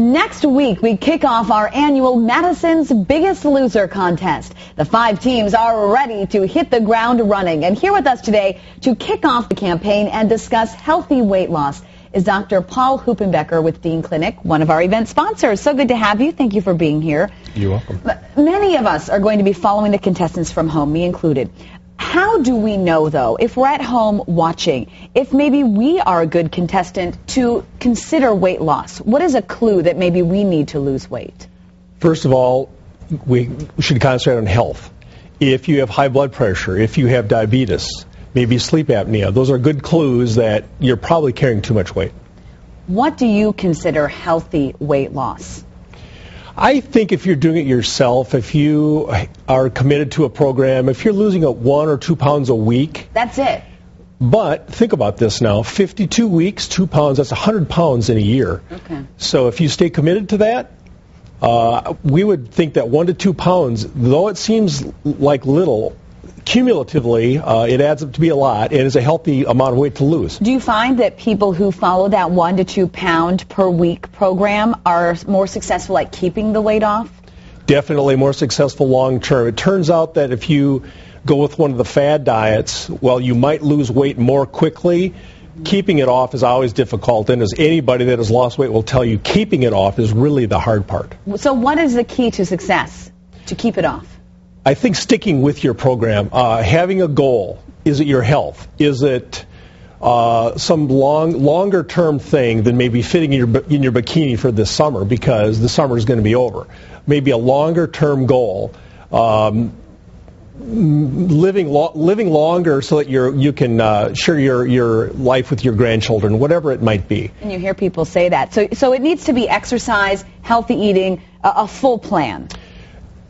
Next week, we kick off our annual Madison's Biggest Loser contest. The five teams are ready to hit the ground running. And here with us today to kick off the campaign and discuss healthy weight loss is Dr. Paul Huppenbecker with Dean Clinic, one of our event sponsors. So good to have you. Thank you for being here. You're welcome. Many of us are going to be following the contestants from home, me included. How do we know, though, if we're at home watching, if maybe we are a good contestant to consider weight loss? What is a clue that maybe we need to lose weight? First of all, we should concentrate on health. If you have high blood pressure, if you have diabetes, maybe sleep apnea, those are good clues that you're probably carrying too much weight. What do you consider healthy weight loss? I think if you're doing it yourself, if you are committed to a program, if you're losing a one or two pounds a week. That's it. But think about this now 52 weeks, two pounds, that's 100 pounds in a year. Okay. So if you stay committed to that, uh, we would think that one to two pounds, though it seems like little, cumulatively, uh, it adds up to be a lot and is a healthy amount of weight to lose. Do you find that people who follow that one to two pound per week program are more successful at keeping the weight off? Definitely more successful long term. It turns out that if you go with one of the fad diets, well, you might lose weight more quickly. Keeping it off is always difficult, and as anybody that has lost weight will tell you, keeping it off is really the hard part. So, what is the key to success to keep it off? I think sticking with your program, uh, having a goal. Is it your health? Is it uh, some long, longer term thing than maybe fitting in your, in your bikini for this summer because the summer is going to be over? Maybe a longer term goal. Um, living lo- living longer so that you you can uh, share your your life with your grandchildren, whatever it might be. And you hear people say that. So so it needs to be exercise, healthy eating, a, a full plan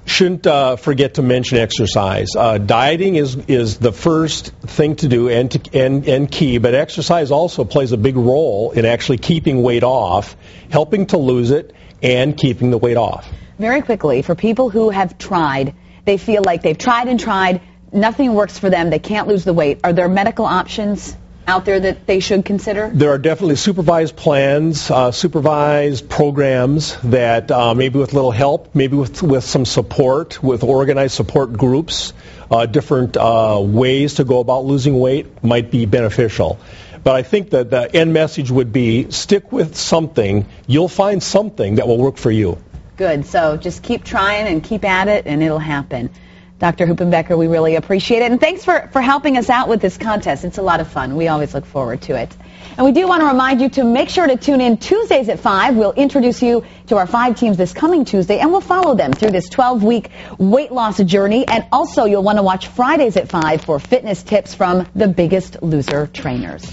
shouldn't uh, forget to mention exercise. Uh, dieting is is the first thing to do and, to, and and key, but exercise also plays a big role in actually keeping weight off, helping to lose it, and keeping the weight off. Very quickly, for people who have tried, they feel like they've tried and tried, nothing works for them, they can't lose the weight. Are there medical options? Out there that they should consider? There are definitely supervised plans, uh, supervised programs that uh, maybe with a little help, maybe with, with some support, with organized support groups, uh, different uh, ways to go about losing weight might be beneficial. But I think that the end message would be stick with something. You'll find something that will work for you. Good. So just keep trying and keep at it, and it'll happen. Dr. Huppenbecker, we really appreciate it. And thanks for, for helping us out with this contest. It's a lot of fun. We always look forward to it. And we do want to remind you to make sure to tune in Tuesdays at 5. We'll introduce you to our five teams this coming Tuesday, and we'll follow them through this 12-week weight loss journey. And also, you'll want to watch Fridays at 5 for fitness tips from the biggest loser trainers.